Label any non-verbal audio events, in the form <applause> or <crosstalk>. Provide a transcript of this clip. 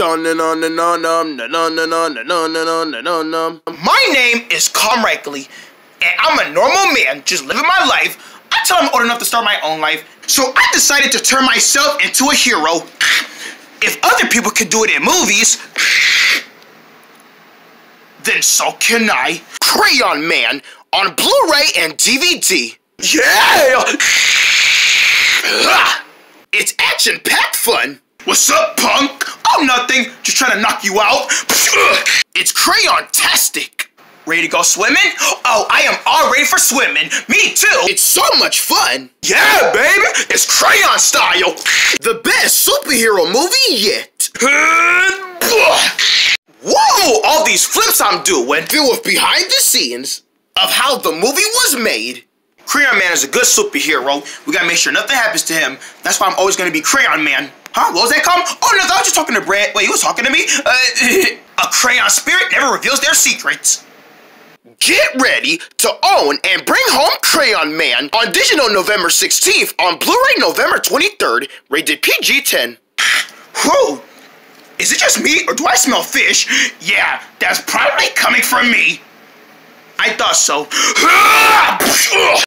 My name is Comrade Lee, and I'm a normal man just living my life until I'm old enough to start my own life. So I decided to turn myself into a hero. If other people can do it in movies, then so can I. Crayon Man on Blu-ray and DVD. Yeah! It's action-packed fun. What's up, punk? I'm nothing, just trying to knock you out. It's crayon-tastic. Ready to go swimming? Oh, I am all ready for swimming. Me too. It's so much fun. yeah, baby. It's crayon style. The best superhero movie yet. Whoa! All these flips I'm doing. Filled with behind the scenes of how the movie was made. Crayon Man is a good superhero. We gotta make sure nothing happens to him. That's why I'm always gonna be Crayon Man. Huh? What was that come? Oh no, I was just talking to Brad. Wait, he was talking to me? Uh, <laughs> a crayon spirit never reveals their secrets. Get ready to own and bring home Crayon Man on digital November 16th, on Blu-ray November 23rd, rated PG-10. <sighs> Whoa! Is it just me, or do I smell fish? Yeah, that's probably coming from me. I thought so. <sighs>